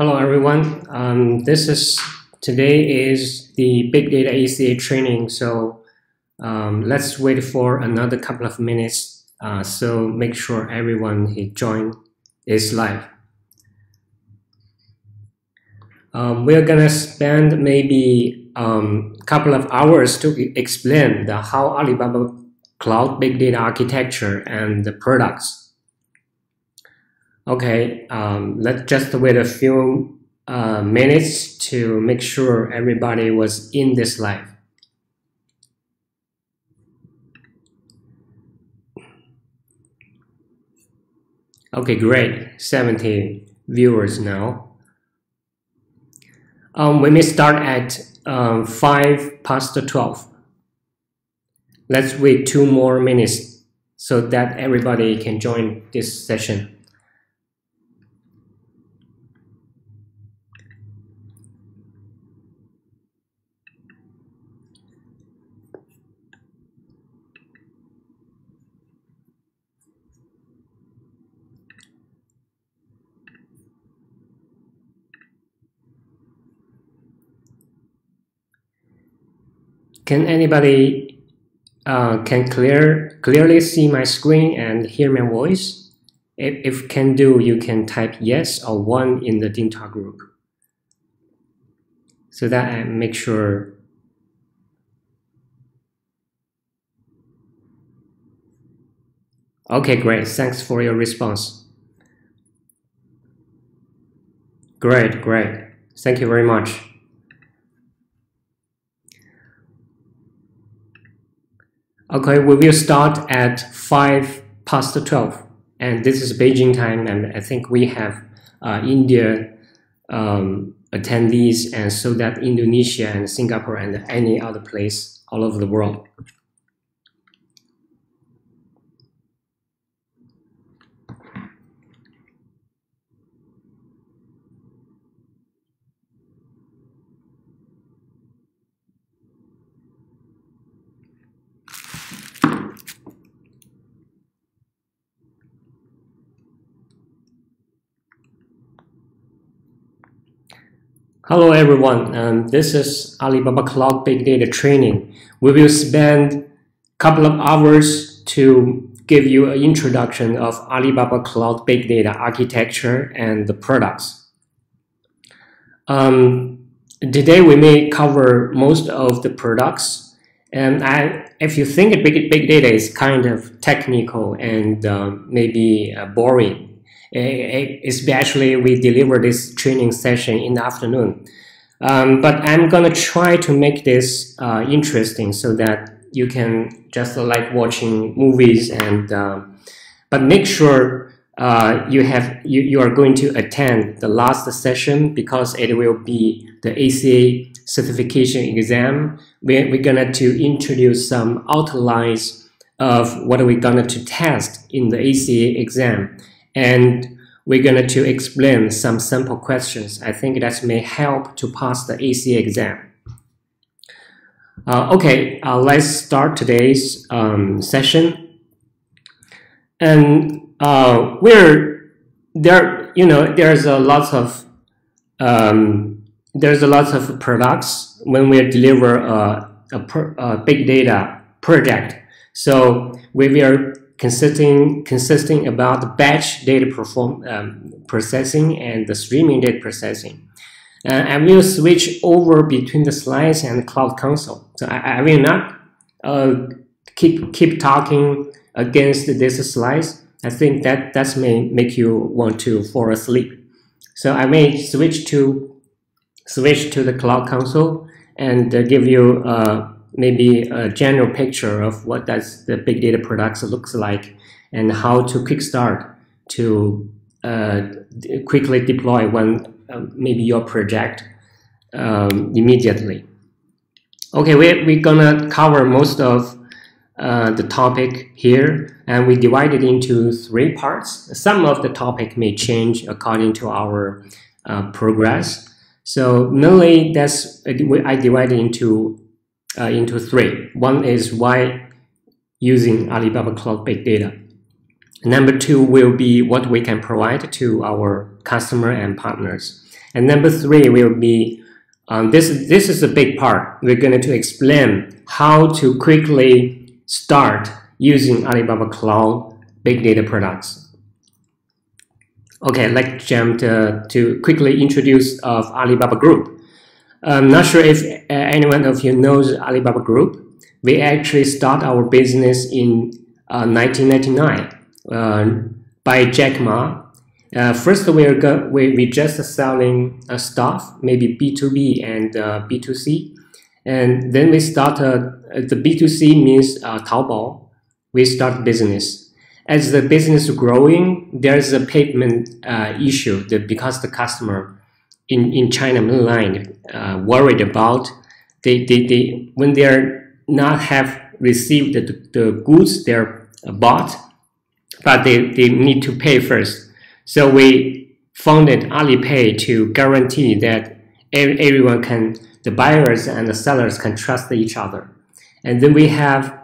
Hello everyone. Um, this is today is the big data ACA training. So um, let's wait for another couple of minutes. Uh, so make sure everyone he joined is live. Um, we're gonna spend maybe a um, couple of hours to explain the how Alibaba Cloud Big Data Architecture and the products Okay, um, let's just wait a few uh, minutes to make sure everybody was in this live. Okay, great. 70 viewers now. Um, we may start at um, 5 past 12. Let's wait two more minutes so that everybody can join this session. Can anybody uh, can clear clearly see my screen and hear my voice? If, if can do, you can type yes or one in the DingTalk group. So that I make sure Okay, great. Thanks for your response. Great, great. Thank you very much. Okay, we will start at 5 past 12. And this is Beijing time, and I think we have uh, India um, attendees, and so that Indonesia and Singapore and any other place all over the world. Hello everyone, um, this is Alibaba Cloud Big Data Training. We will spend a couple of hours to give you an introduction of Alibaba Cloud Big Data architecture and the products. Um, today we may cover most of the products and I, if you think big, big data is kind of technical and uh, maybe uh, boring, especially we deliver this training session in the afternoon. Um, but I'm gonna try to make this uh, interesting so that you can just like watching movies and uh, but make sure uh, you have you, you are going to attend the last session because it will be the ACA certification exam. We're, we're gonna to introduce some outlines of what we're gonna to test in the ACA exam and we're going to explain some sample questions. I think that may help to pass the ACA exam. Uh, okay, uh, let's start today's um, session. And uh, we're there. You know, there's a lot of um, there's a lot of products when we deliver a, a, a big data project. So we are consisting consisting about the batch data perform, um, processing and the streaming data processing. Uh, I will switch over between the slides and the Cloud Console. So I, I will not uh, keep keep talking against this slides. I think that that may make you want to fall asleep. So I may switch to switch to the Cloud Console and uh, give you uh, maybe a general picture of what does the big data products looks like and how to quick start to uh, quickly deploy when uh, maybe your project um, immediately. Okay, we're, we're gonna cover most of uh, the topic here and we divide it into three parts. Some of the topic may change according to our uh, progress. So mainly that's I divide it into uh, into three. One is why using Alibaba Cloud Big Data. Number two will be what we can provide to our customer and partners. And number three will be um, this. This is a big part. We're going to explain how to quickly start using Alibaba Cloud big data products. Okay, let's jump to, to quickly introduce of Alibaba Group. I'm not sure if uh, anyone of you knows Alibaba Group. We actually start our business in uh, 1999 uh, by Jack Ma. Uh, first, we are we we just selling uh, stuff, maybe B2B and uh, B2C, and then we started. the B2C means uh, Taobao. We start business. As the business growing, there's a payment issue because the customer in, in China mainland uh, worried about they, they, they when they're not have received the, the goods they're bought, but they, they need to pay first. So we founded Alipay to guarantee that everyone can, the buyers and the sellers can trust each other. And then we have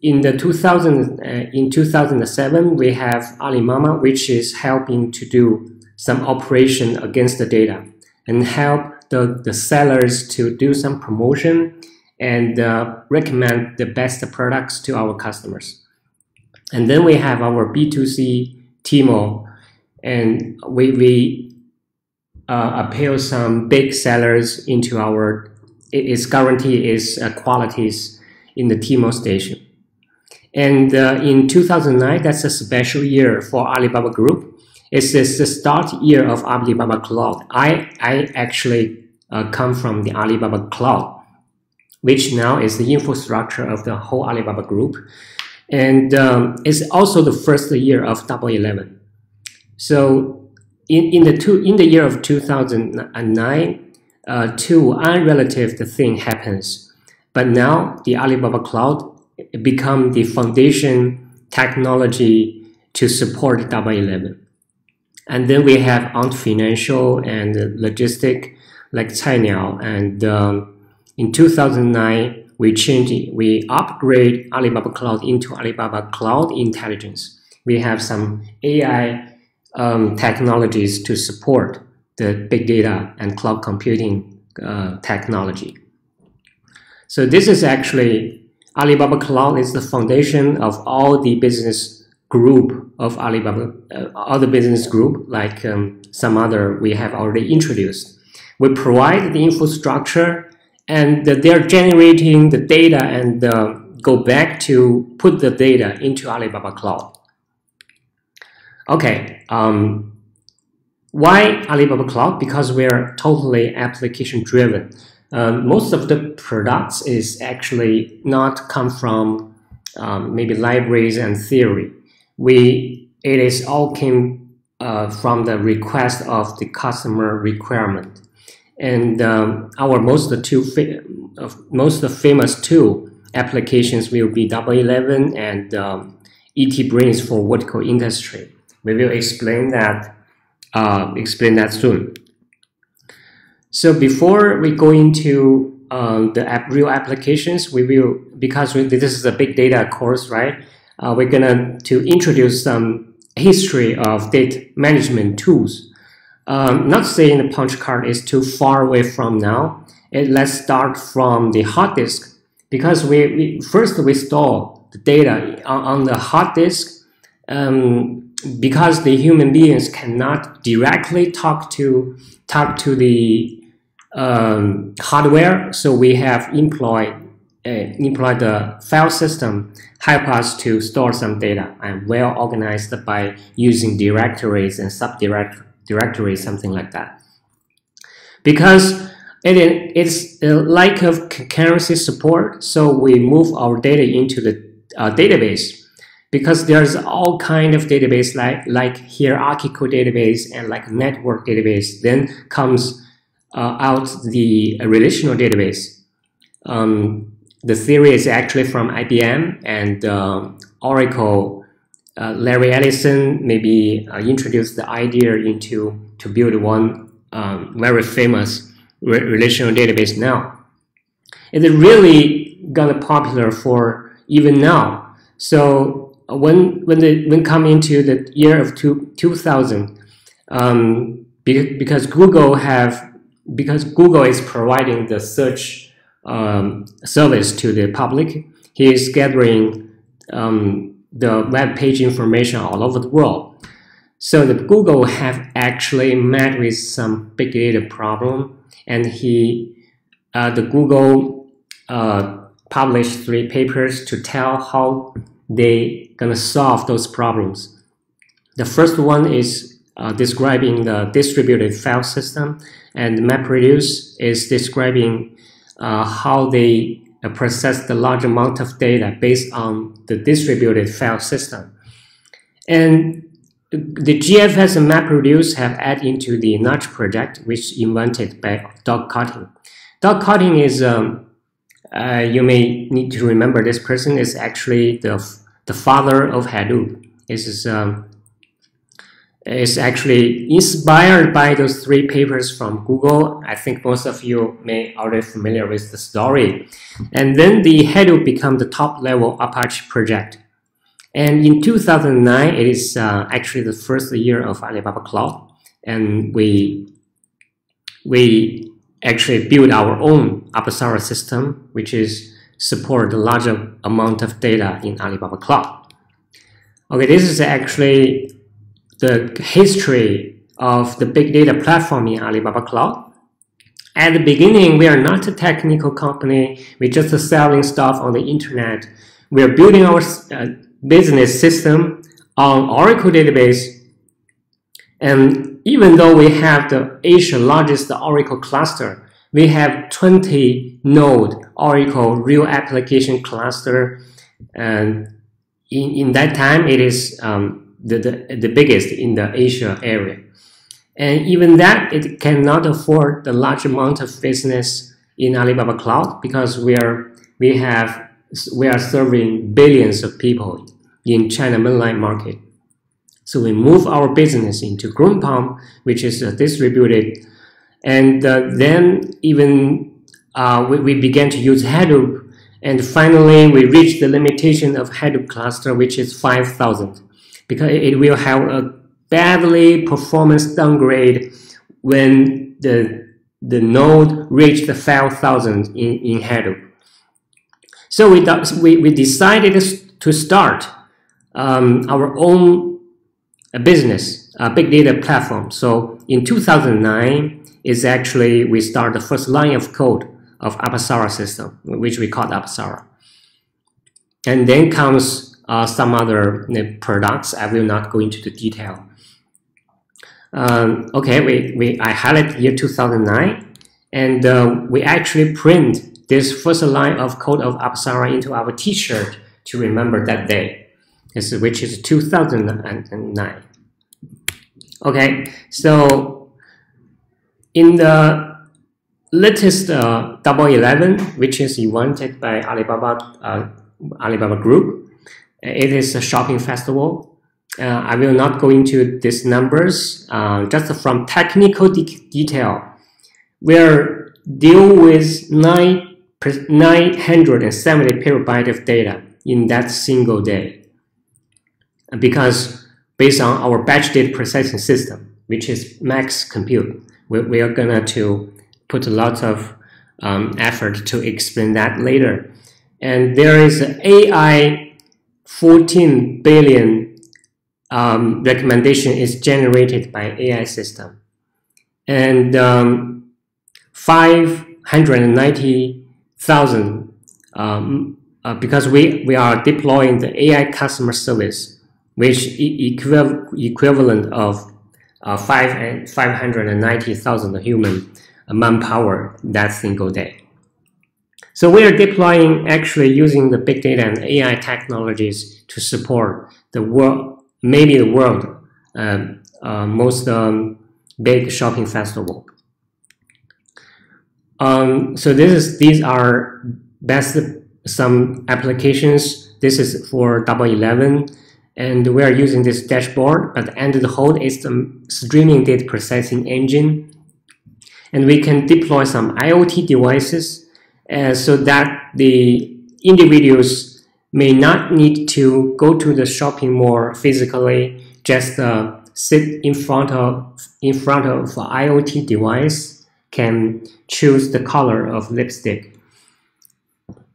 in the 2000 uh, in 2007 we have Alimama, which is helping to do some operation against the data and help the, the sellers to do some promotion and uh, recommend the best products to our customers. And then we have our B2C Tmall, and we, we uh, appeal some big sellers into our, its guarantee is uh, qualities in the Tmall station. And uh, in 2009, that's a special year for Alibaba Group. It's, it's the start year of Alibaba Cloud. I, I actually uh, come from the Alibaba Cloud, which now is the infrastructure of the whole Alibaba Group. And um, it's also the first year of Double Eleven. So in, in, the, two, in the year of 2009, uh, two unrelated thing happens. But now the Alibaba Cloud become the foundation technology to support Double Eleven. And then we have Ant Financial and Logistic like Cainiao. And um, in 2009, we change we upgrade Alibaba Cloud into Alibaba Cloud Intelligence. We have some AI um, technologies to support the big data and cloud computing uh, technology. So this is actually Alibaba Cloud is the foundation of all the business group of Alibaba, uh, other business group, like um, some other we have already introduced. We provide the infrastructure and they're generating the data and uh, go back to put the data into Alibaba Cloud. Okay, um, why Alibaba Cloud? Because we're totally application driven. Um, most of the products is actually not come from um, maybe libraries and theory. We it is all came uh, from the request of the customer requirement, and um, our most two uh, most famous two applications will be Double Eleven and um, ET Brains for vertical industry. We will explain that uh, explain that soon. So before we go into um, the app, real applications, we will because we, this is a big data course, right? Uh, we're gonna to introduce some history of data management tools. Um, not saying the punch card is too far away from now. It, let's start from the hard disk because we, we first we store the data on, on the hard disk. Um, because the human beings cannot directly talk to talk to the um, hardware. So we have employed uh, employed the file system help us to store some data and well organized by using directories and subdirectories, something like that. Because it, it's a lack of concurrency support, so we move our data into the uh, database because there's all kind of database like like hierarchical database and like network database. Then comes uh, out the relational database. Um, the theory is actually from IBM and uh, Oracle. Uh, Larry Ellison maybe uh, introduced the idea into to build one um, very famous re relational database now. It's really got popular for even now. So uh, when when the when come into the year of two, 2000, um, because Google have because Google is providing the search um, service to the public. He is gathering um, the web page information all over the world. So the Google have actually met with some big data problem, and he uh, the Google uh, published three papers to tell how they gonna solve those problems. The first one is uh, describing the distributed file system, and MapReduce is describing uh, how they uh, process the large amount of data based on the distributed file system. And the GFS and MapReduce have added into the Nutch project, which invented by Doug Cutting. Doug Cutting is, um, uh, you may need to remember this person is actually the, the father of Hadoop. This is, um, is actually inspired by those three papers from Google. I think most of you may already familiar with the story. And then the Hadoop become the top level Apache project. And in 2009, it is uh, actually the first year of Alibaba Cloud, and we we actually build our own Apsara system, which is support the larger amount of data in Alibaba Cloud. Okay, this is actually the history of the big data platform in Alibaba Cloud. At the beginning, we are not a technical company. We're just selling stuff on the internet. We are building our uh, business system on Oracle database. And even though we have the Asia largest Oracle cluster, we have 20 node Oracle real application cluster. And in, in that time, it is um, the, the, the biggest in the Asia area. And even that, it cannot afford the large amount of business in Alibaba Cloud because we are we have we are serving billions of people in China mainland market. So we move our business into Greenplum, which is uh, distributed, and uh, then even uh, we, we began to use Hadoop, and finally we reached the limitation of Hadoop cluster, which is 5,000, because it will have a badly performance downgrade when the the node reached the 5,000 in, in Hadoop. So we, we, we decided to start um, our own uh, business, a big data platform. So in 2009 is actually we start the first line of code of Apsara system, which we call Apsara. And then comes uh, some other products. I will not go into the detail. Um, okay, we, we I highlight year 2009, and uh, we actually print this first line of code of Apsara into our T-shirt to remember that day which is 2009. Okay, so in the latest uh, Double Eleven, which is invented by Alibaba uh, Alibaba Group, it is a shopping festival. Uh, I will not go into these numbers. Uh, just from technical de detail, we're deal with nine 970 petabyte of data in that single day because based on our batch data processing system, which is max compute, we, we are gonna to put a lot of um, effort to explain that later. And there is an AI 14 billion um, recommendation is generated by AI system. And um, 590,000 um, uh, because we, we are deploying the AI customer service which equiv equivalent of uh, five 590,000 human manpower that single day. So we are deploying actually using the big data and AI technologies to support the world, maybe the world uh, uh, most um, big shopping festival. Um, so this is these are best some applications. This is for Double Eleven and we are using this dashboard, but under the hood is the streaming data processing engine. And we can deploy some IoT devices uh, so that the individuals may not need to go to the shopping mall physically, just uh, sit in front of in front of IoT device can choose the color of lipstick.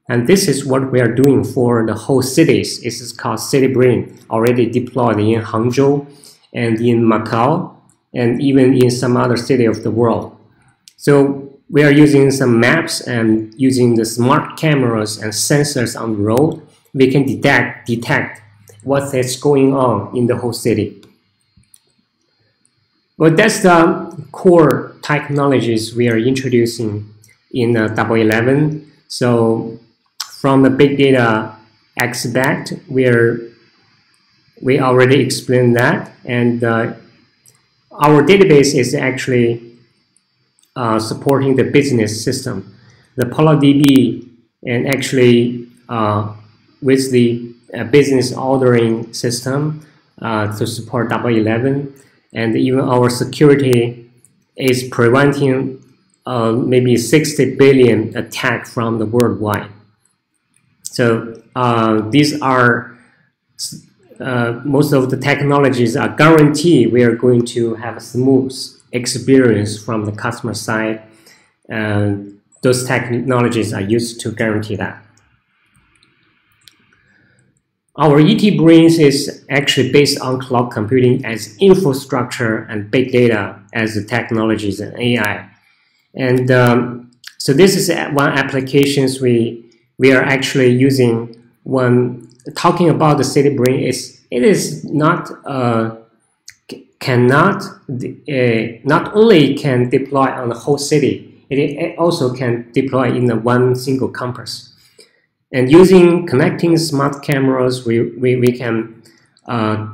And this is what we are doing for the whole cities. This is called City Brain, already deployed in Hangzhou and in Macau and even in some other city of the world. So we are using some maps and using the smart cameras and sensors on the road, we can detect, detect what is going on in the whole city. Well, that's the core technologies we are introducing in uh, Double Eleven. So from the big data aspect, we are we already explained that, and uh, our database is actually uh, supporting the business system. The PolarDB and actually uh, with the uh, business ordering system uh, to support Double Eleven, and even our security is preventing maybe 60 billion attack from the worldwide. So these are uh, most of the technologies are guarantee we are going to have a smooth experience from the customer side. And those technologies are used to guarantee that. Our ET Brains is actually based on cloud computing as infrastructure and big data as the technologies and AI. And um, so this is one applications we we are actually using when talking about the city brain is it is not uh, cannot uh, not only can deploy on the whole city it also can deploy in the one single campus and using connecting smart cameras, we, we, we can uh,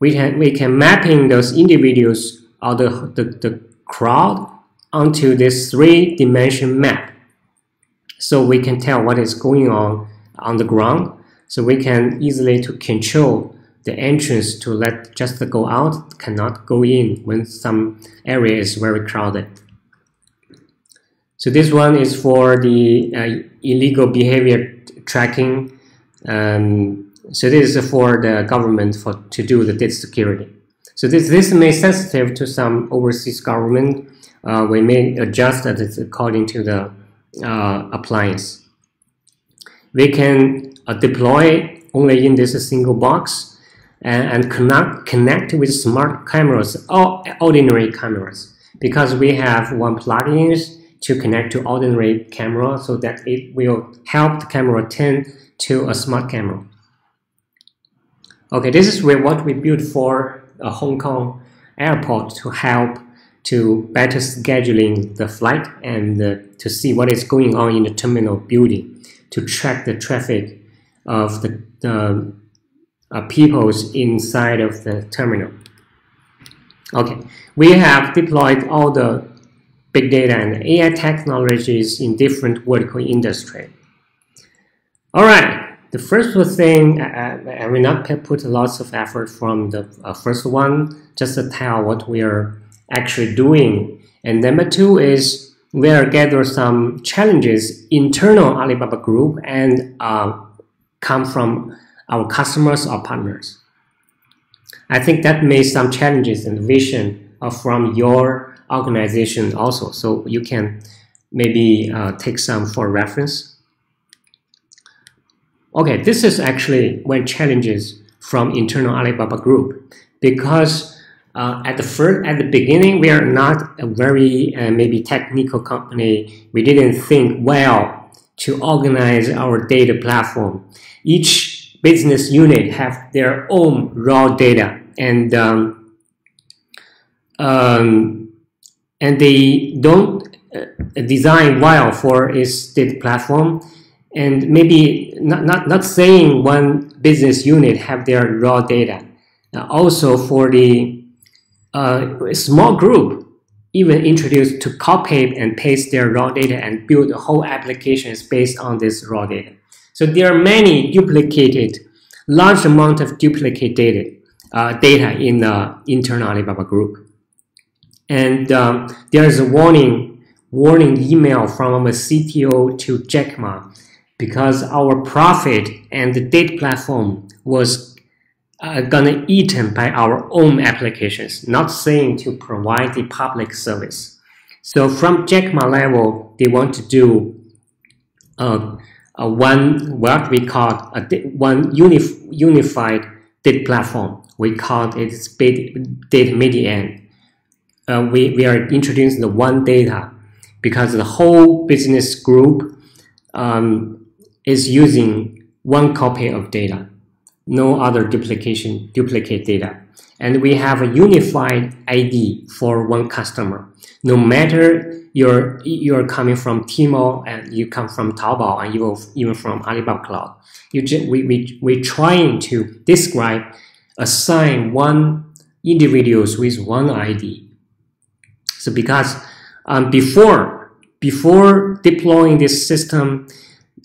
we can we can mapping those individuals or the, the, the crowd onto this three dimension map. So we can tell what is going on on the ground. So we can easily to control the entrance to let just go out, cannot go in when some area is very crowded. So this one is for the uh, illegal behavior tracking. Um, so this is for the government for to do the data security. So this this may sensitive to some overseas government. Uh, we may adjust that it according to the uh, appliance. We can uh, deploy only in this single box and, and connect with smart cameras or ordinary cameras because we have one plugins to connect to ordinary camera so that it will help the camera turn to a smart camera. Okay, this is what we built for a Hong Kong airport to help to better scheduling the flight and uh, to see what is going on in the terminal building to track the traffic of the, the uh, peoples inside of the terminal. Okay, we have deployed all the big data and AI technologies in different vertical industry. All right, the first thing, I, I will not put lots of effort from the uh, first one, just to tell what we are actually doing. And number two is we are gather some challenges internal Alibaba Group and uh, come from our customers or partners. I think that made some challenges and vision from your organization also. So you can maybe uh, take some for reference. Okay, this is actually one challenges from internal Alibaba group because uh, at the first at the beginning we are not a very uh, maybe technical company. We didn't think well to organize our data platform. Each business unit have their own raw data and um, um, and they don't uh, design well for its data platform. And maybe not, not, not saying one business unit have their raw data. Also for the uh, small group even introduced to copy and paste their raw data and build whole applications based on this raw data so there are many duplicated large amount of duplicate data uh, data in the internal Alibaba group and um, there is a warning warning email from a CTO to Jack Ma because our profit and the data platform was uh, gonna eaten by our own applications, not saying to provide the public service. So from Jack Ma level, they want to do uh, a one what we call a one unif unified data platform. We call it data media. Uh, we, we are introducing the one data because the whole business group um, is using one copy of data no other duplication, duplicate data. And we have a unified ID for one customer. No matter you're, you're coming from Tmall and you come from Taobao and even, even from Alibaba Cloud, you just, we, we, we're trying to describe, assign one individuals with one ID. So because um, before, before deploying this system,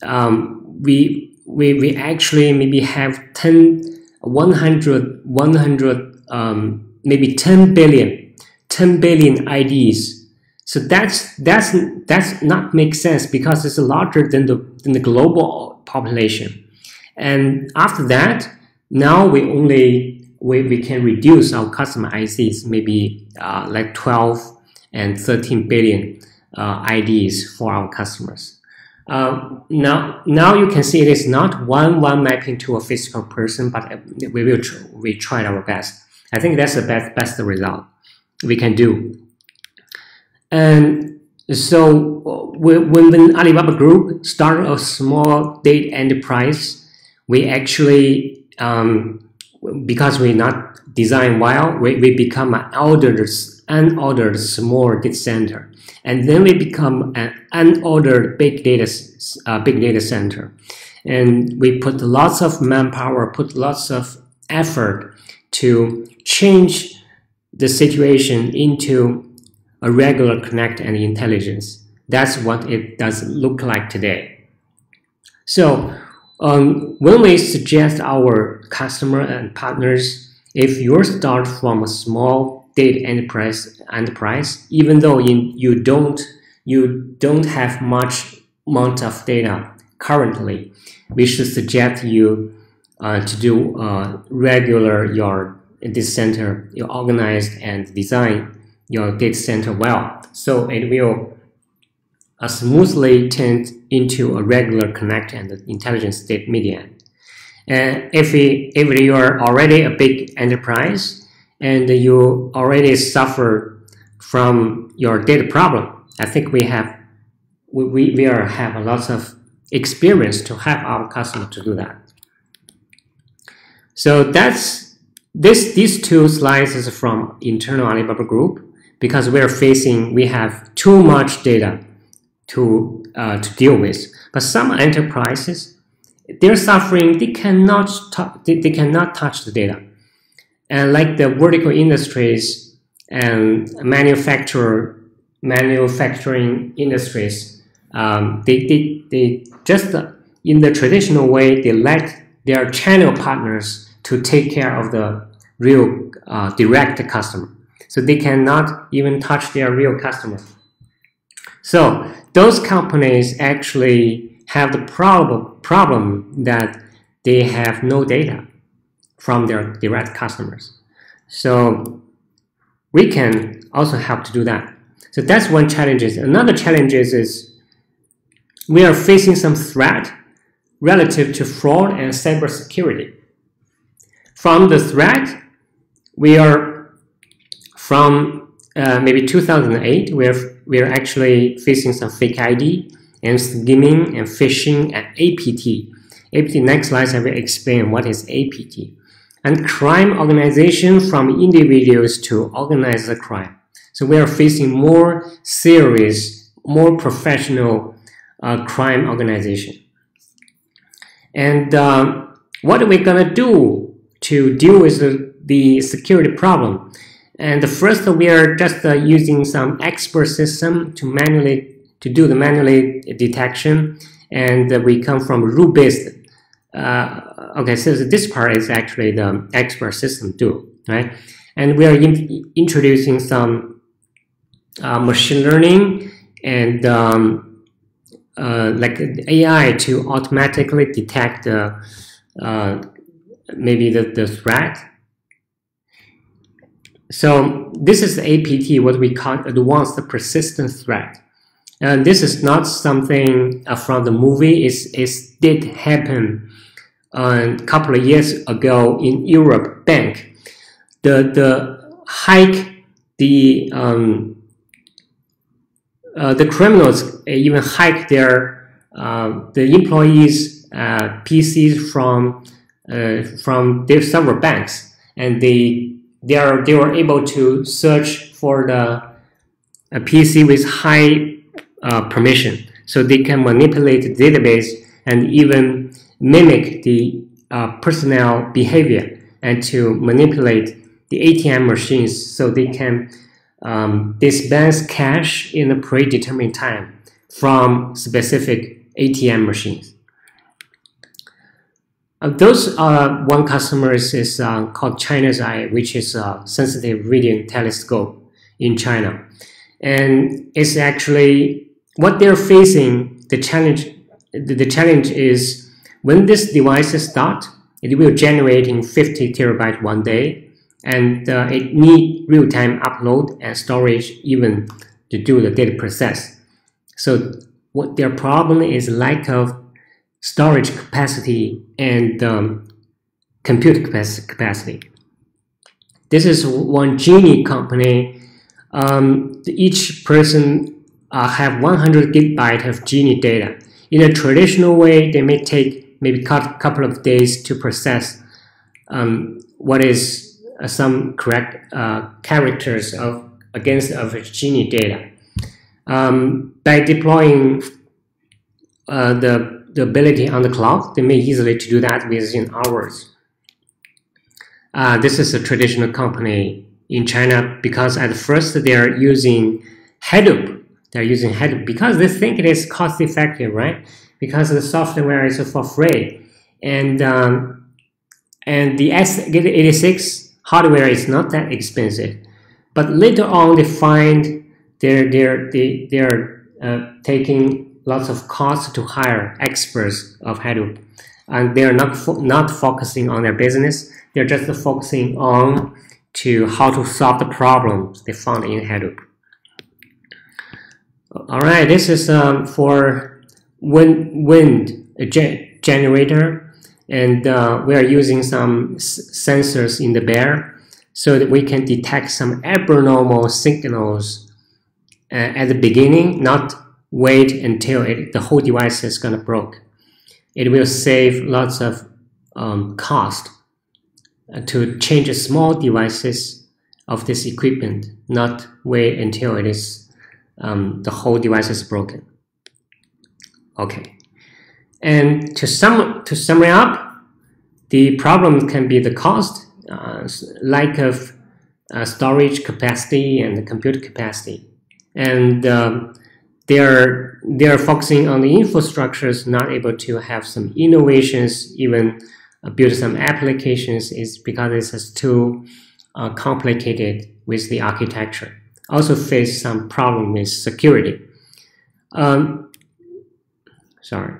um, we we, we actually maybe have 10, 100, 100 um, maybe 10 billion, 10 billion IDs. So that's, that's, that's not make sense because it's larger than the, than the global population. And after that, now we only, we, we can reduce our customer ICs maybe uh, like 12 and 13 billion uh, IDs for our customers. Uh, now, now you can see it is not one one mapping to a physical person, but we will tr we tried our best. I think that's the best best result we can do. And so when, when Alibaba Group started a small data enterprise, we actually um, because we not design well, we, we become an ordered, unordered small data center. And then we become an unordered big data uh, big data center. And we put lots of manpower put lots of effort to change the situation into a regular connect and intelligence. That's what it does look like today. So um, when we suggest our customer and partners if you start from a small data enterprise enterprise, even though in, you don't you don't have much amount of data currently, we should suggest you uh, to do uh, regular your data center, you organize and design your data center well, so it will uh, smoothly turn into a regular connect and intelligent state media. And if, we, if you are already a big enterprise, and you already suffer from your data problem, I think we have we, we are have a lot of experience to help our customer to do that. So that's this these two slides is from internal Alibaba group because we are facing we have too much data to uh, to deal with. But some enterprises they're suffering they cannot they, they cannot touch the data and like the vertical industries and manufacturer manufacturing industries, um, they, they, they just uh, in the traditional way they let their channel partners to take care of the real uh, direct customer. So they cannot even touch their real customer. So those companies actually have the problem, problem that they have no data from their direct customers. So we can also help to do that. So that's one challenge. Another challenge is, is we are facing some threat relative to fraud and cybersecurity. From the threat, we are from uh, maybe 2008, we're, we're actually facing some fake ID and skimming and phishing and APT. APT, next slide, I will explain what is APT and crime organization from individuals to organize the crime. So we are facing more serious, more professional uh, crime organization. And um, what are we gonna do to deal with the, the security problem? And the first, we are just uh, using some expert system to manually to do the manually detection, and uh, we come from rule-based uh, okay, so this part is actually the expert system too, right? And we are in introducing some uh, machine learning and um, uh, like AI to automatically detect uh, maybe the, the threat. So this is APT, what we call advanced persistent threat. And this is not something uh, from the movie. It's, it did happen a couple of years ago in Europe bank. The the hike the um, uh, the criminals even hike their uh, the employees uh, PCs from uh, from their several banks, and they they are they were able to search for the PC with high uh, permission, so they can manipulate the database and even mimic the uh, personnel behavior and to manipulate the ATM machines so they can um, dispense cash in a predetermined time from specific ATM machines. Uh, those one customer is uh, called China's Eye, which is a sensitive reading telescope in China. And it's actually what they're facing, the challenge, the, challenge is when this device start, it will generating 50 terabyte one day, and uh, it need real-time upload and storage even to do the data process. So what their problem is lack of storage capacity and um, compute capacity. This is one Genie company. Um, each person uh, have 100 gigabyte of Genie data. In a traditional way, they may take maybe a couple of days to process um, what is uh, some correct uh, characters of against of Genie data. Um, by deploying uh, the the ability on the cloud, they may easily to do that within hours. Uh, this is a traditional company in China because at first they are using Hadoop. They're using Hadoop because they think it is cost effective, right? Because the software is for free, and um, and the x86 hardware is not that expensive. But later on, they find they're they're they, they're uh, taking lots of costs to hire experts of Hadoop. And they're not, fo not focusing on their business. They're just focusing on to how to solve the problems they found in Hadoop. All right, this is um, for wind, wind ge generator. And uh, we are using some sensors in the bear so that we can detect some abnormal signals uh, at the beginning, not wait until it, the whole device is gonna broke. It will save lots of um, cost uh, to change small devices of this equipment, not wait until it is um, the whole device is broken. Okay, and to sum to sum it up, the problem can be the cost, uh, lack of uh, storage capacity and the compute capacity, and um, they're they're focusing on the infrastructures, not able to have some innovations, even uh, build some applications, is because it's too uh, complicated with the architecture. Also face some problem with security. Um, sorry.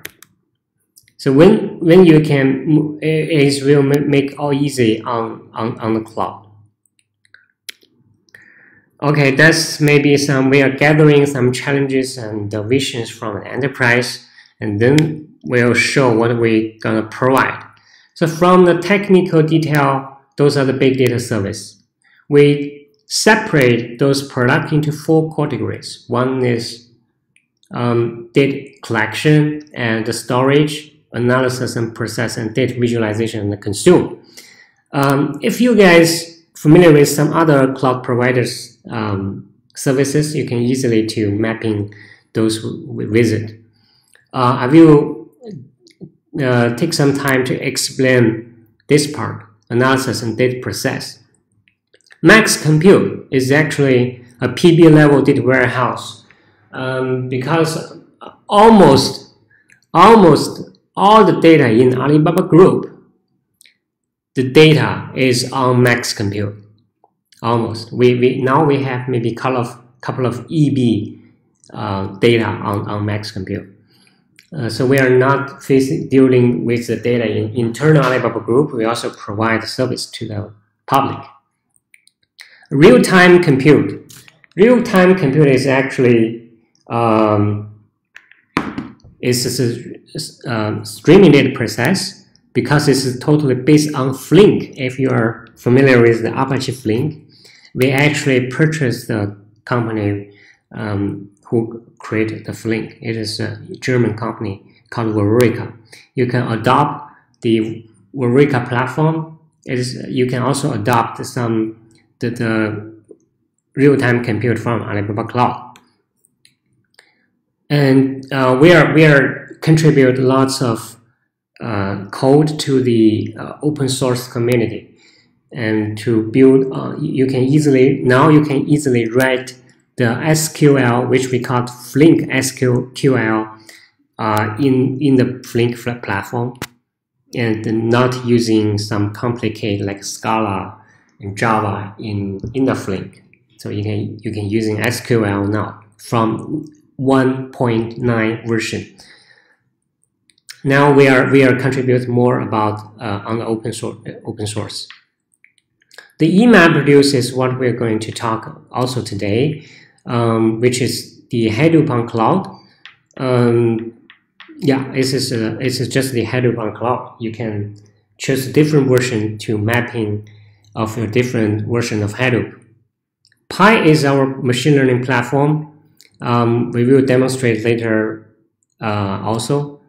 So when when you can, it will make all easy on on on the cloud. Okay, that's maybe some, we are gathering some challenges and the visions from an enterprise, and then we'll show what we're gonna provide. So from the technical detail, those are the big data service. We separate those products into four categories. One is um, data collection and the storage, analysis and process, and data visualization and the consume. Um, if you guys familiar with some other cloud providers um, services, you can easily to mapping those visit. Uh, I will uh, take some time to explain this part, analysis and data process. Max Compute is actually a PB level data warehouse um, because almost almost all the data in Alibaba Group the data is on max compute. Almost. We, we now we have maybe couple of couple of EB uh, data on, on max compute. Uh, so we are not facing dealing with the data in internal Alibaba group. We also provide service to the public. Real-time compute. Real-time compute is actually um, is a, uh, streaming data process because it's totally based on Flink. If you are familiar with the Apache Flink, we actually purchased the company um, who created the Flink. It is a German company called Ververica. You can adopt the Ververica platform. It is, you can also adopt some the, the real-time compute from Alibaba Cloud. And uh, we are we are contribute lots of code to the uh, open source community, and to build. Uh, you can easily now you can easily write the SQL, which we call Flink SQL, uh, in in the Flink platform, and not using some complicated like Scala and Java in in the Flink. So you can you can using SQL now from 1.9 version. Now we are we are contribute more about uh, on the open source open source. The E-MapReduce what we're going to talk also today um, which is the Hadoop on cloud. Um, yeah, this is uh, this is just the Hadoop on cloud. You can choose a different version to mapping of your different version of Hadoop. PAI is our machine learning platform. Um, we will demonstrate later uh, also.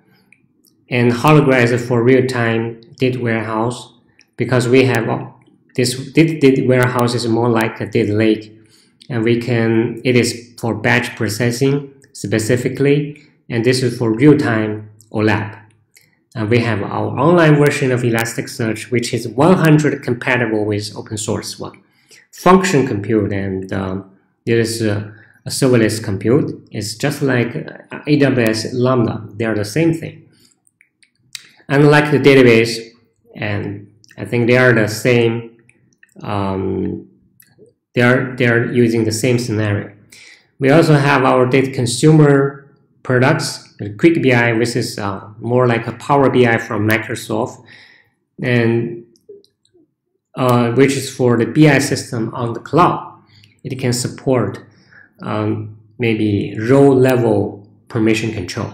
And Hologres is for real-time data warehouse because we have uh, this data warehouse is more like a data lake. And we can it is for batch processing specifically and this is for real-time OLAP and we have our online version of Elasticsearch which is 100 compatible with open source one. Function compute and um, there is a, a serverless compute. It's just like AWS Lambda. They are the same thing unlike the database and I think they are the same um, they are, they are using the same scenario. We also have our data consumer products, Quick BI, which is uh, more like a Power BI from Microsoft, and uh, which is for the BI system on the cloud. It can support um, maybe row level permission control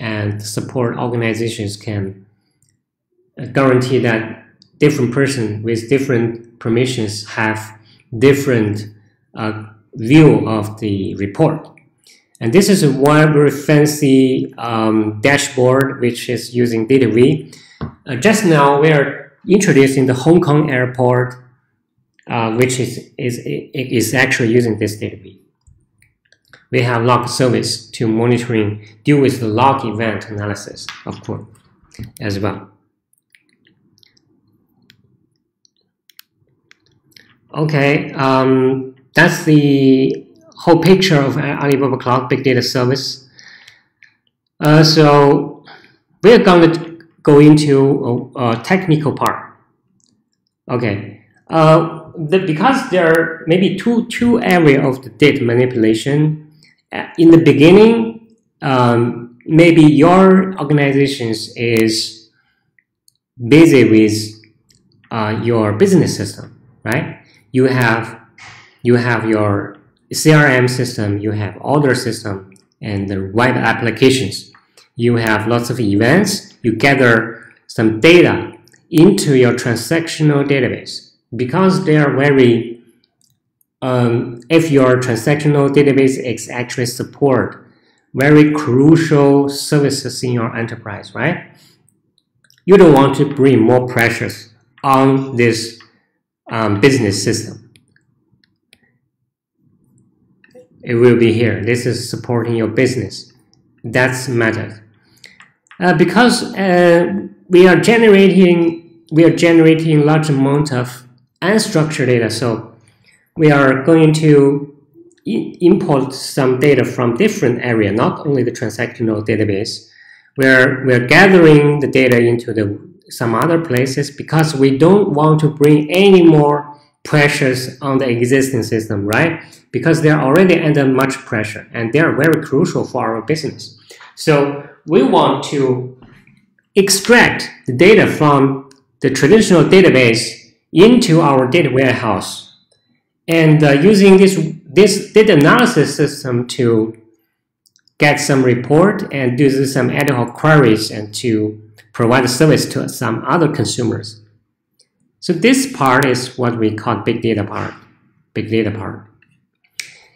and support organizations can guarantee that different person with different permissions have different uh, view of the report. And this is one very fancy um, dashboard which is using DataV. Uh, just now we are introducing the Hong Kong airport uh, which is, is, is actually using this DataV. We have log service to monitoring, deal with the log event analysis, of course, as well. Okay, um, that's the whole picture of Alibaba Cloud Big Data Service. Uh, so we're going to go into a, a technical part. Okay, uh, the, because there are maybe two two area of the data manipulation. Uh, in the beginning, um, maybe your organizations is busy with uh, your business system, right? you have you have your CRM system, you have order system, and the web applications. You have lots of events. You gather some data into your transactional database because they are very. Um, if your transactional database is actually support very crucial services in your enterprise, right? You don't want to bring more pressures on this um, business system. It will be here. This is supporting your business. That's method. Uh, because uh, we are generating we are generating large amount of unstructured data, so we are going to import some data from different area, not only the transactional database. We're we're gathering the data into the some other places because we don't want to bring any more pressures on the existing system, right? Because they're already under much pressure and they are very crucial for our business. So we want to extract the data from the traditional database into our data warehouse. And uh, using this, this data analysis system to get some report and do some ad hoc queries and to provide a service to some other consumers. So this part is what we call big data part, big data part.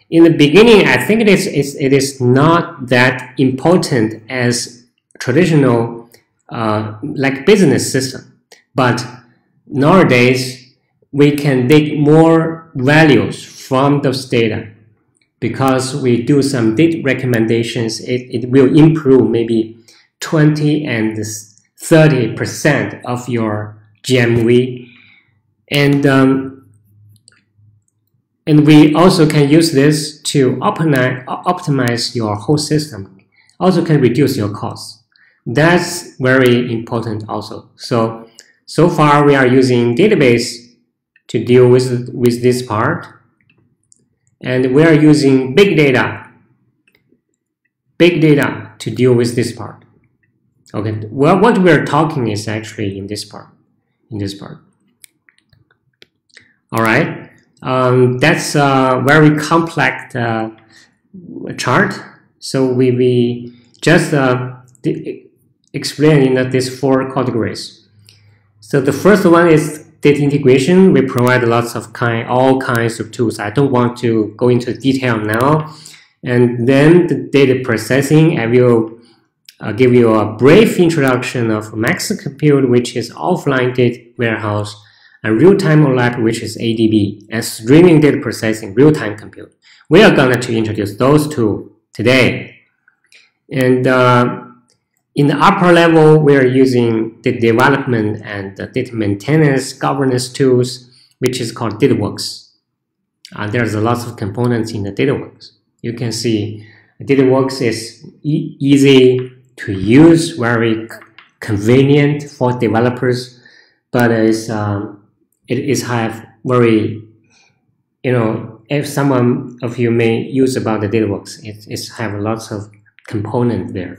In the beginning, I think it is, it is not that important as traditional uh, like business system. But nowadays, we can dig more values from those data because we do some data recommendations. It, it will improve maybe 20 and 30% of your GMV. And, um, and we also can use this to optimize, optimize your whole system. Also can reduce your costs. That's very important also. So, so far we are using database to deal with, with this part. And we are using big data, big data to deal with this part. Okay, well, what we're talking is actually in this part, in this part. All right, um, that's a very complex uh, chart. So we, we just uh, explained in these four categories. So the first one is data integration. We provide lots of kind, all kinds of tools. I don't want to go into detail now. And then the data processing, I will uh, give you a brief introduction of Max Compute, which is offline data warehouse, and real-time OLAP, which is ADB, and streaming data processing, real-time compute. We are going to introduce those two today. And uh, in the upper level, we are using the development and the data maintenance governance tools, which is called DataWorks. Uh, there's a lot of components in the DataWorks. You can see DataWorks is e easy to use, very convenient for developers, but it's, um, it is have very, you know, if someone of you may use about the DataWorks, it, it's have lots of component there.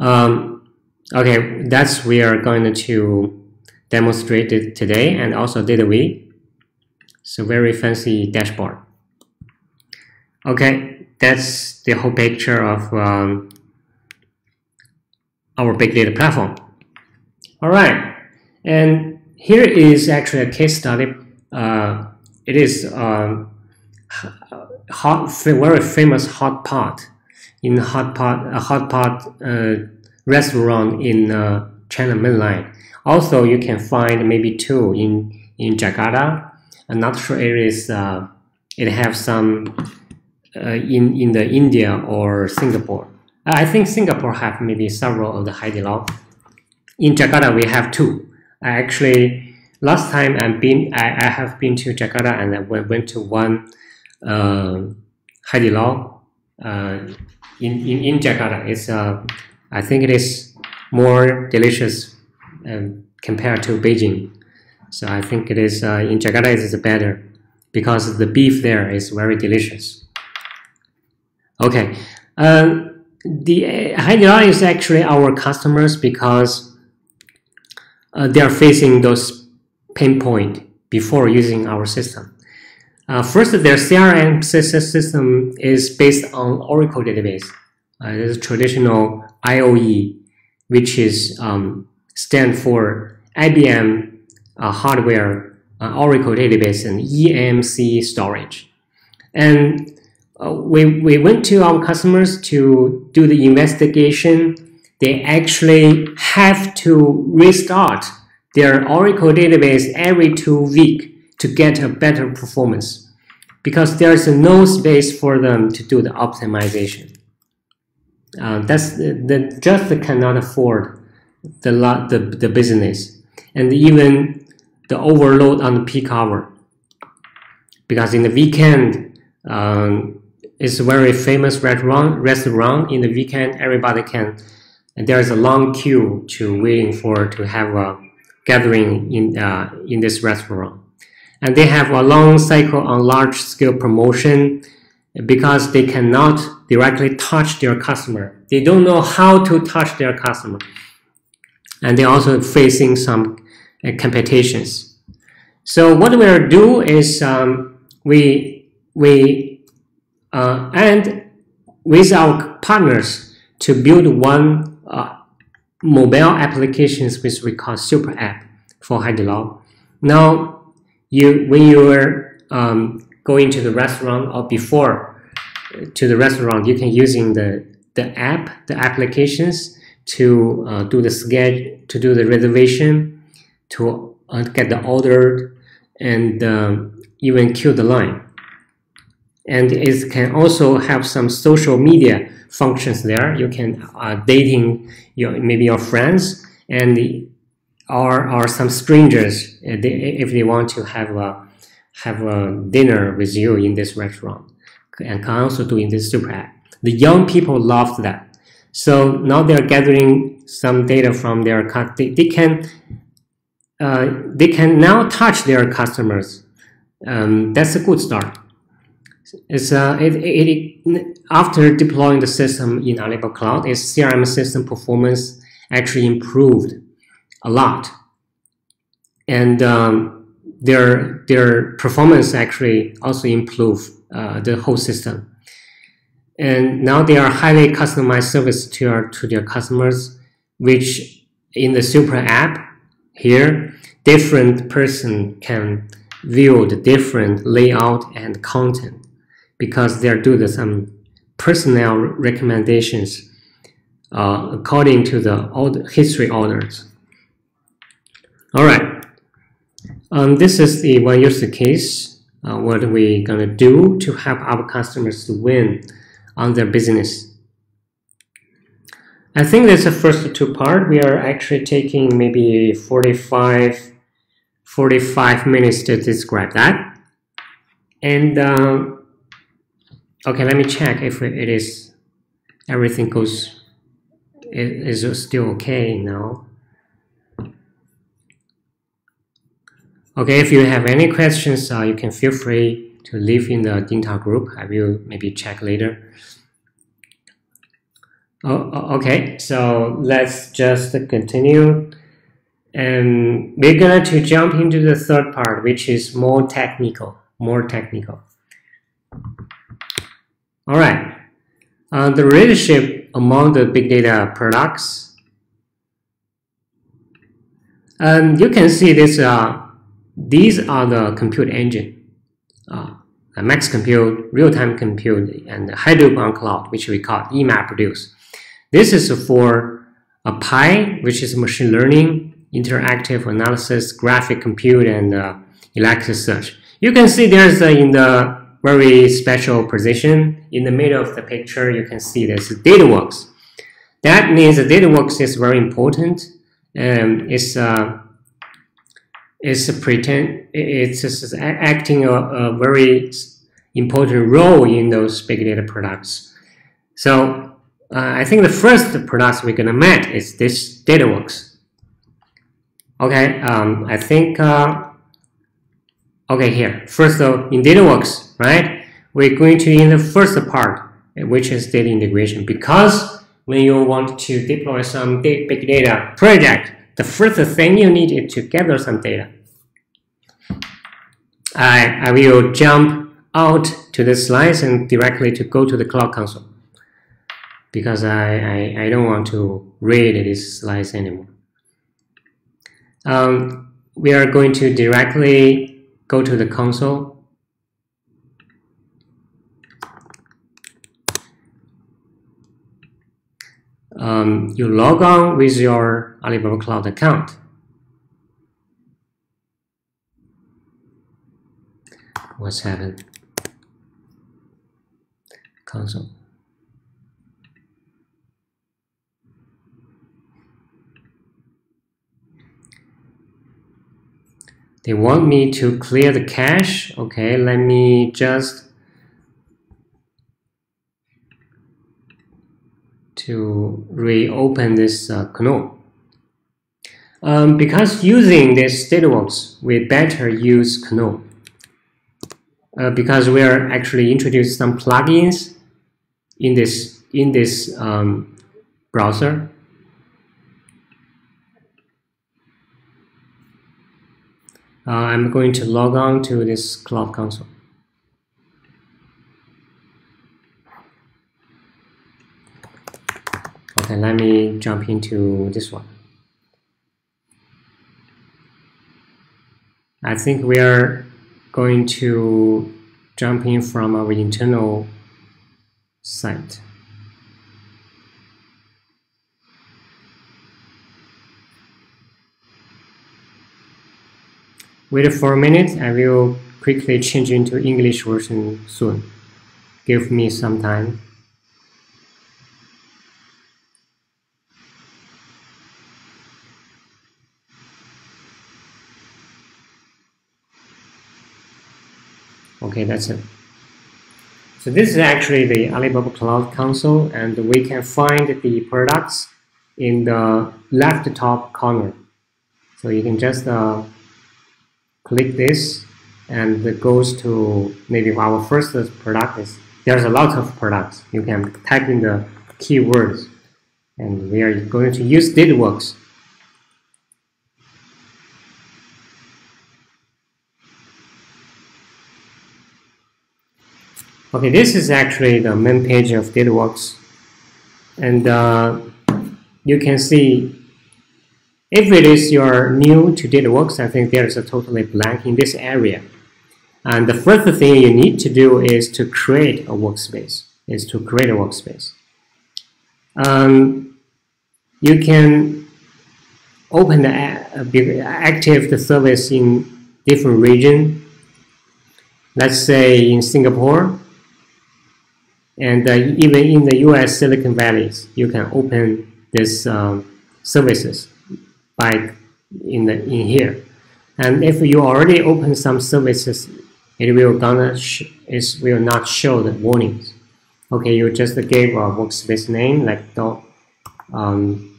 Um, okay, that's we are going to demonstrate it today and also DataV. So very fancy dashboard. Okay, that's the whole picture of um, our big data platform. All right, and here is actually a case study. Uh, it is um, hot, very famous hot pot in hot pot, a hot pot uh, restaurant in uh, China mainland. Also, you can find maybe two in in Jakarta. I'm not sure it is. Uh, it have some uh, in in the India or Singapore. I think Singapore have maybe several of the Haidilao. In Jakarta, we have two. I actually last time I've been I, I have been to Jakarta and I went to one uh, uh, in, in, in Jakarta. It's, uh, I think it is more delicious um, compared to Beijing. So I think it is uh, in Jakarta it is better because the beef there is very delicious. Okay, um, the uh, is actually our customers because uh, they are facing those pain point before using our system. Uh, first, their CRM system is based on Oracle database. Uh, it is traditional IOE, which is um, stand for IBM uh, hardware uh, Oracle database and EMC storage. And uh, we, we went to our customers to do the investigation. They actually have to restart their Oracle database every two weeks to get a better performance because there's no space for them to do the optimization. Uh, that's the, just cannot afford the, the the business and even the overload on the peak hour. Because in the weekend um, it's a very famous restaurant restaurant. In the weekend everybody can and there's a long queue to waiting for to have a gathering in uh, in this restaurant and they have a long cycle on large scale promotion because they cannot directly touch their customer. They don't know how to touch their customer. And they're also facing some uh, competitions. So what we'll do is um, we, we uh, and with our partners to build one uh, mobile applications which we call super app for Haidilao. Now, you when you are um, going to the restaurant or before to the restaurant, you can using the the app, the applications to uh, do the schedule, to do the reservation, to uh, get the order, and um, even queue the line. And it can also have some social media functions there. You can uh, dating your maybe your friends and or or some strangers uh, if they want to have a have a dinner with you in this restaurant and can also do in this super app. The young people loved that. So now they're gathering some data from their they, they can uh, they can now touch their customers. Um, that's a good start. It's uh, it, it, it, after deploying the system in Alibaba Cloud, its CRM system performance actually improved a lot, and um, their their performance actually also improved uh, the whole system. And now they are highly customized service to, our, to their customers, which in the super app here, different person can view the different layout and content because they're doing some personnel recommendations uh, according to the order, history orders. All right, um, this is the one use case uh, what we gonna do to help our customers to win on their business. I think that's the first two part. We are actually taking maybe 45, 45 minutes to describe that. And um, okay, let me check if it is everything goes is still okay now. Okay, if you have any questions, uh, you can feel free to leave in the DingTalk group. I will maybe check later. Oh, okay, so let's just continue. And we're going to jump into the third part, which is more technical, more technical. All right, uh, the relationship among the big data products. You can see this uh, these are the compute engine, uh, max compute, real-time compute, and Hadoop on cloud, which we call eMapReduce. This is for a PAI, which is machine learning, interactive analysis, graphic compute, and uh, Elasticsearch. You can see there's in the very special position in the middle of the picture, you can see there's DataWorks. That means the DataWorks is very important. Um, it's uh, is pretend it's acting a, a, very important role in those big data products. So uh, I think the first product we're gonna met is this DataWorks. Okay, um, I think uh, okay here first uh, in DataWorks, right? We're going to in the first part, which is data integration, because when you want to deploy some big data project, the first thing you need is to gather some data. I, I will jump out to the slides and directly to go to the Cloud Console because I, I, I don't want to read these slides anymore. Um, we are going to directly go to the console. Um, you log on with your Alibaba Cloud account. What's happened? Console. They want me to clear the cache? Okay let me just to reopen this uh, um, because using this DataWorks we better use Chrome uh, because we are actually introducing some plugins in this in this um, browser. Uh, I'm going to log on to this Cloud Console. Okay, let me jump into this one. I think we are going to jump in from our internal site. Wait for a minute, I will quickly change into English version soon. Give me some time. Okay, that's it. So this is actually the Alibaba Cloud Console and we can find the products in the left top corner. So you can just uh, click this and it goes to maybe our first product is there's a lot of products you can type in the keywords and we are going to use DataWorks okay this is actually the main page of DataWorks and uh, you can see if it is you're new to DataWorks, I think there's a totally blank in this area. And the first thing you need to do is to create a workspace, is to create a workspace. Um, you can open the active the service in different region. Let's say in Singapore, and uh, even in the US Silicon Valleys, you can open these um, services by in the in here. And if you already open some services, it will gonna it will not show the warnings. Okay, you just gave a workspace name like um,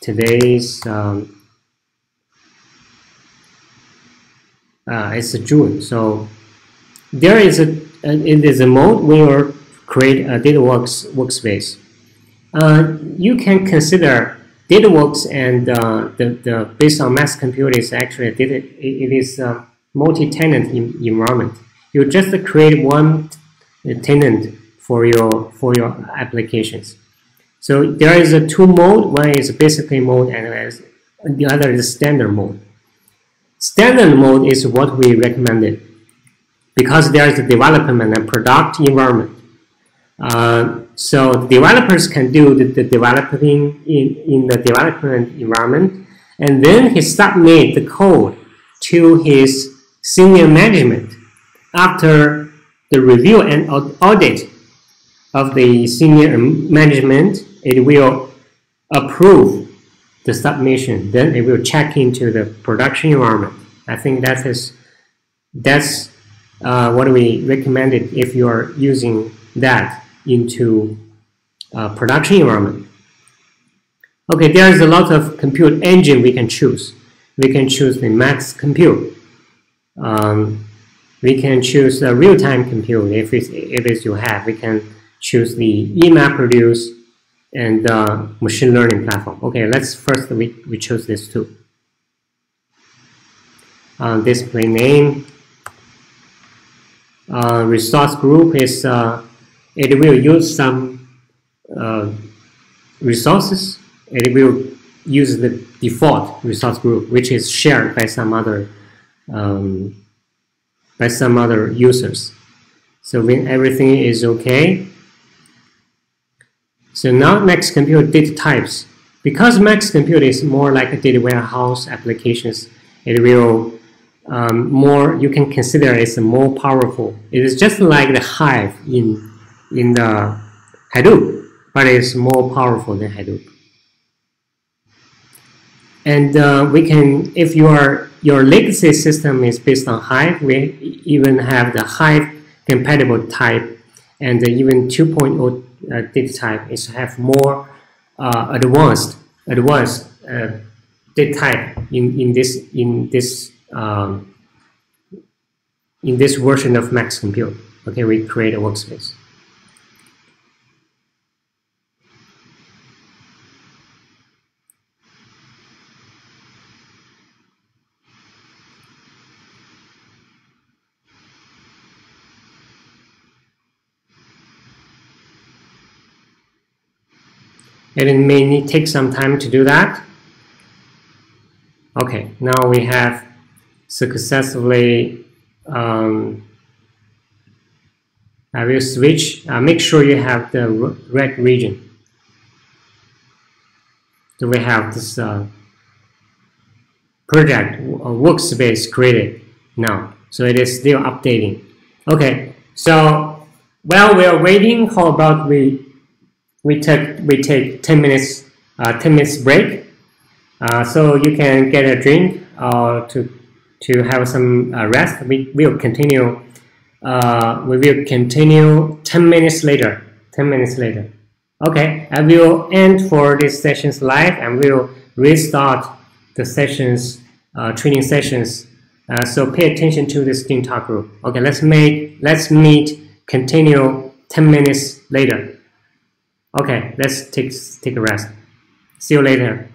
today's um, uh, it's June. So there is a it is a mode you create a DataWorks workspace. Uh, you can consider DataWorks and uh, the, the based on Max Compute is actually a data, it is a multi-tenant environment. You just create one tenant for your for your applications. So there is a two mode. One is basic mode, and the other is standard mode. Standard mode is what we recommended because there is a development and product environment. Uh, so developers can do the, the developing in, in the development environment, and then he submit the code to his senior management. After the review and audit of the senior management, it will approve the submission. Then it will check into the production environment. I think that is that's uh, what we recommended if you are using that into uh, production environment. Okay, there is a lot of compute engine we can choose. We can choose the max compute. Um, we can choose a real-time compute if it's, if it's you have. We can choose the E-MapReduce and uh, machine learning platform. Okay, let's first we, we choose this two. Uh, display name. Uh, resource group is uh, it will use some uh, resources. It will use the default resource group, which is shared by some other um, by some other users. So when everything is okay, so now Max Compute data types. Because Max Compute is more like a data warehouse applications, it will um, more, you can consider it's more powerful. It is just like the Hive in in the Hadoop, but it's more powerful than Hadoop. And uh, we can, if your your legacy system is based on Hive, we even have the Hive compatible type, and even 2.0 uh, data type is have more uh, advanced advanced uh, data type in in this in this um, in this version of Max Compute. Okay, we create a workspace. And it may need, take some time to do that. Okay, now we have successfully um, I will switch. Uh, make sure you have the red region. So we have this uh, project workspace created now. So it is still updating. Okay, so while we are waiting, how about we we take we take 10 minutes uh, 10 minutes break. Uh, so you can get a drink or to to have some uh, rest. We will continue uh, we will continue 10 minutes later 10 minutes later. Okay I will end for this sessions live and we'll restart the sessions uh, training sessions. Uh, so pay attention to this DingTalk group. Okay let's make let's meet continue 10 minutes later Okay, let's take, take a rest. See you later.